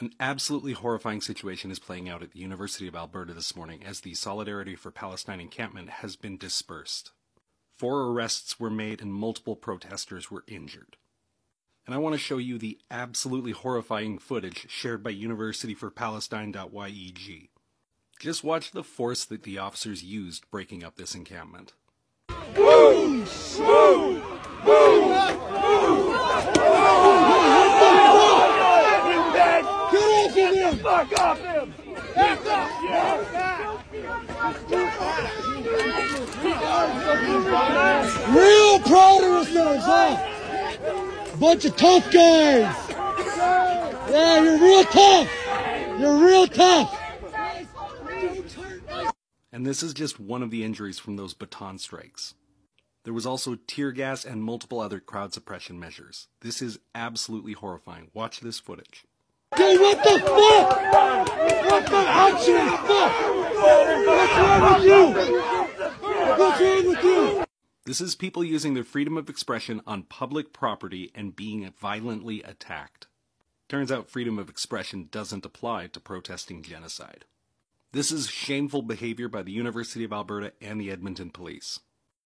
An absolutely horrifying situation is playing out at the University of Alberta this morning as the Solidarity for Palestine encampment has been dispersed. Four arrests were made and multiple protesters were injured. And I want to show you the absolutely horrifying footage shared by universityforpalestine.yeg. Just watch the force that the officers used breaking up this encampment. Move! Move! Fuck off him! Real proud of yourselves, huh? Bunch of tough guys. Yeah, you're real tough. You're real tough. And this is just one of the injuries from those baton strikes. There was also tear gas and multiple other crowd suppression measures. This is absolutely horrifying. Watch this footage. Dude, what the fuck? What the actual fuck? What's wrong with you? What's wrong with you? This is people using their freedom of expression on public property and being violently attacked. Turns out freedom of expression doesn't apply to protesting genocide. This is shameful behavior by the University of Alberta and the Edmonton Police.